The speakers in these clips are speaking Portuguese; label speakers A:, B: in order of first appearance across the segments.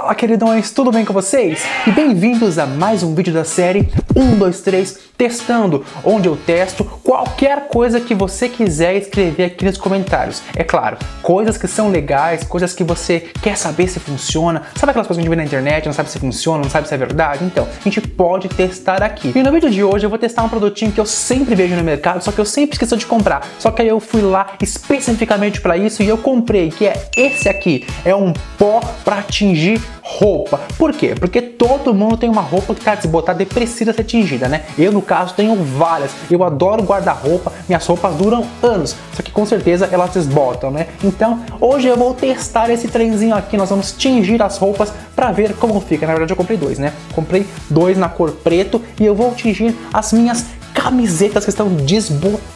A: Fala queridões, tudo bem com vocês? E bem-vindos a mais um vídeo da série 1, 2, 3 Testando, onde eu testo qualquer coisa que você quiser escrever aqui nos comentários. É claro, coisas que são legais, coisas que você quer saber se funciona. Sabe aquelas coisas que a gente vê na internet, não sabe se funciona, não sabe se é verdade? Então, a gente pode testar aqui. E no vídeo de hoje eu vou testar um produtinho que eu sempre vejo no mercado, só que eu sempre esqueço de comprar. Só que aí eu fui lá especificamente para isso e eu comprei, que é esse aqui. É um pó para atingir roupa. Por quê? Porque todo mundo tem uma roupa que está desbotada e precisa ser tingida, né? Eu, no caso, tenho várias. Eu adoro guarda-roupa, minhas roupas duram anos, só que com certeza elas desbotam, né? Então, hoje eu vou testar esse trenzinho aqui, nós vamos tingir as roupas para ver como fica. Na verdade, eu comprei dois, né? Comprei dois na cor preto e eu vou tingir as minhas camisetas que estão desbotadas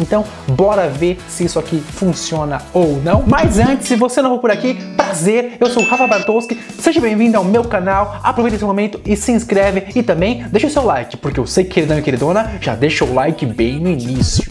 A: então, bora ver se isso aqui funciona ou não. Mas antes, se você não for por aqui, prazer, eu sou o Rafa Bartowski, seja bem-vindo ao meu canal, aproveita esse momento e se inscreve e também deixa o seu like, porque eu sei que queridão e queridona, já deixa o like bem no início.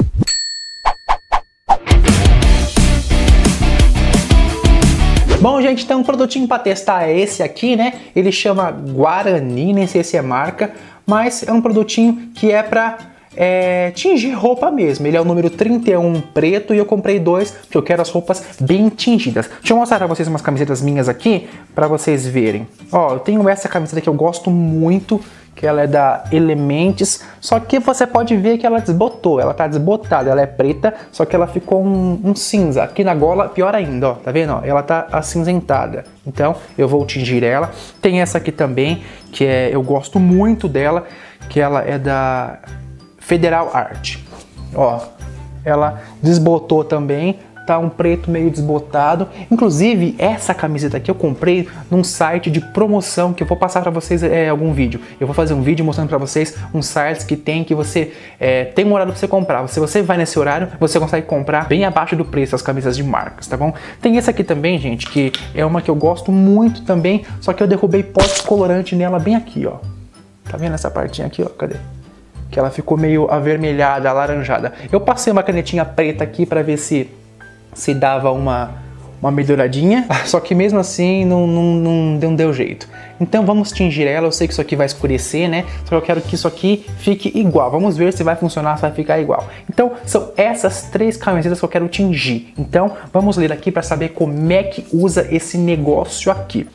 A: Bom, gente, então o produtinho para testar é esse aqui, né? Ele chama Guarani, nem sei se é marca, mas é um produtinho que é para é, tingir roupa mesmo. Ele é o número 31 preto e eu comprei dois porque eu quero as roupas bem tingidas. Deixa eu mostrar para vocês umas camisetas minhas aqui para vocês verem. Ó, eu tenho essa camiseta que eu gosto muito, que ela é da Elementes, só que você pode ver que ela desbotou, ela tá desbotada, ela é preta, só que ela ficou um, um cinza. Aqui na gola, pior ainda, ó, tá vendo? Ó, ela tá acinzentada. Então, eu vou tingir ela. Tem essa aqui também, que é, eu gosto muito dela, que ela é da Federal Art. Ó, ela desbotou também, tá um preto meio desbotado. Inclusive, essa camiseta aqui eu comprei num site de promoção que eu vou passar para vocês é, algum vídeo. Eu vou fazer um vídeo mostrando para vocês uns sites que tem que você é, tem um horário para você comprar. Se você vai nesse horário, você consegue comprar bem abaixo do preço as camisas de marcas, tá bom? Tem esse aqui também, gente, que é uma que eu gosto muito também, só que eu derrubei pó colorante nela bem aqui, ó. Tá vendo essa partinha aqui, ó? Cadê? Que ela ficou meio avermelhada, alaranjada. Eu passei uma canetinha preta aqui para ver se se dava uma, uma melhoradinha, só que mesmo assim não, não, não, não deu jeito. Então vamos tingir ela, eu sei que isso aqui vai escurecer, né? Só que eu quero que isso aqui fique igual. Vamos ver se vai funcionar, se vai ficar igual. Então são essas três camisetas que eu quero tingir. Então vamos ler aqui para saber como é que usa esse negócio aqui.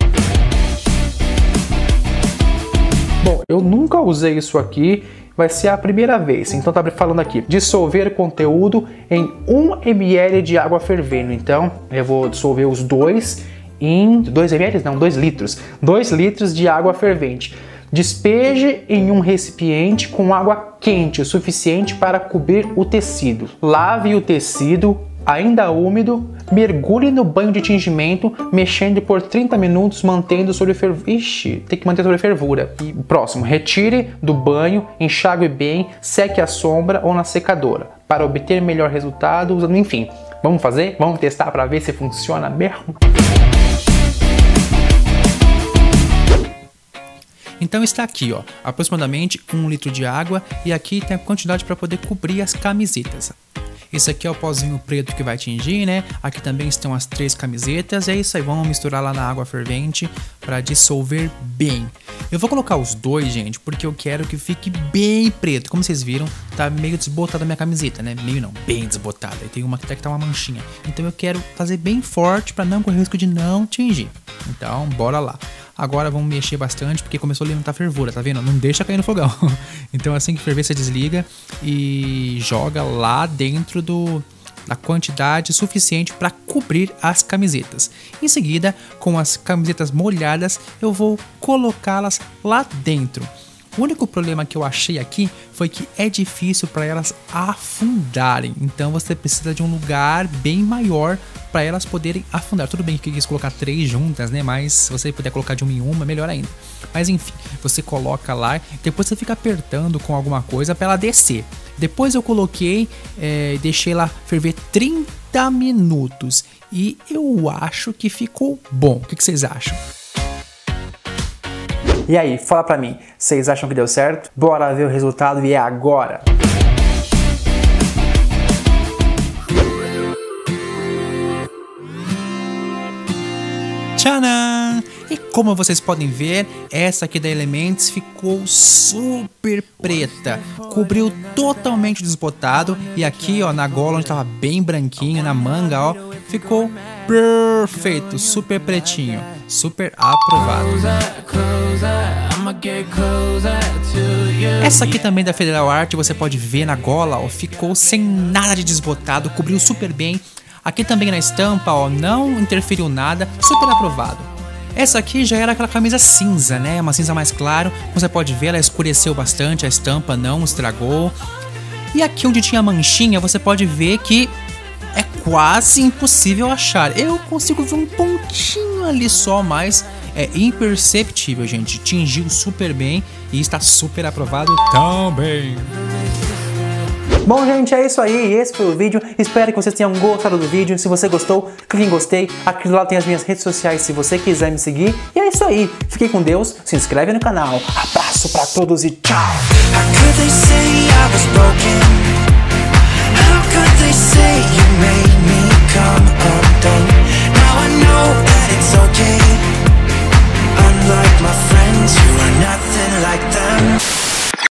A: Bom, eu nunca usei isso aqui vai ser a primeira vez. Então tá falando aqui, dissolver conteúdo em 1 ml de água fervendo. Então eu vou dissolver os dois em 2 ml, não, 2 litros. 2 litros de água fervente. Despeje em um recipiente com água quente o suficiente para cobrir o tecido. Lave o tecido ainda úmido, mergulhe no banho de tingimento, mexendo por 30 minutos, mantendo sobre fervura. Ixi, tem que manter sobre fervura. E próximo, retire do banho, enxague bem, seque à sombra ou na secadora, para obter melhor resultado usando, enfim. Vamos fazer? Vamos testar para ver se funciona mesmo? Então está aqui, ó, aproximadamente um litro de água e aqui tem a quantidade para poder cobrir as camisetas. Esse aqui é o pozinho preto que vai tingir, né? Aqui também estão as três camisetas. É isso aí, vamos misturar lá na água fervente para dissolver bem. Eu vou colocar os dois, gente, porque eu quero que fique bem preto. Como vocês viram, tá meio desbotada a minha camiseta, né? Meio não, bem desbotada. E tem uma que que tá uma manchinha. Então eu quero fazer bem forte para não correr risco de não tingir. Então, bora lá. Agora vamos mexer bastante porque começou a levantar fervura, tá vendo? Não deixa cair no fogão. então assim que ferver você desliga e joga lá dentro do da quantidade suficiente para cobrir as camisetas. Em seguida, com as camisetas molhadas, eu vou colocá-las lá dentro. O único problema que eu achei aqui foi que é difícil para elas afundarem. Então você precisa de um lugar bem maior para elas poderem afundar. Tudo bem que quis colocar três juntas, né? Mas se você puder colocar de uma em uma, melhor ainda. Mas enfim, você coloca lá, depois você fica apertando com alguma coisa para ela descer. Depois eu coloquei, é, deixei lá ferver 30 minutos e eu acho que ficou bom. O que, que vocês acham? E aí, fala pra mim, vocês acham que deu certo? Bora ver o resultado e é agora! Tcharam! E Como vocês podem ver, essa aqui da Elements ficou super preta, cobriu totalmente desbotado e aqui ó, na gola onde estava bem branquinho, na manga ó, ficou perfeito, super pretinho, super aprovado. Essa aqui também da Federal Art, você pode ver na gola, ó, ficou sem nada de desbotado, cobriu super bem. Aqui também na estampa, ó, não interferiu nada, super aprovado. Essa aqui já era aquela camisa cinza, né? Uma cinza mais claro. Como você pode ver, ela escureceu bastante, a estampa não estragou. E aqui onde tinha manchinha, você pode ver que é quase impossível achar. Eu consigo ver um pontinho ali só, mas é imperceptível, gente. Tingiu super bem e está super aprovado também.
B: Bom, gente, é isso aí. Esse foi o vídeo. Espero que vocês tenham gostado do vídeo. Se você gostou, clique em gostei. Aqui do lado tem as minhas redes sociais se você quiser me seguir. E é isso aí. Fique com Deus. Se inscreve no canal. Abraço pra todos e tchau.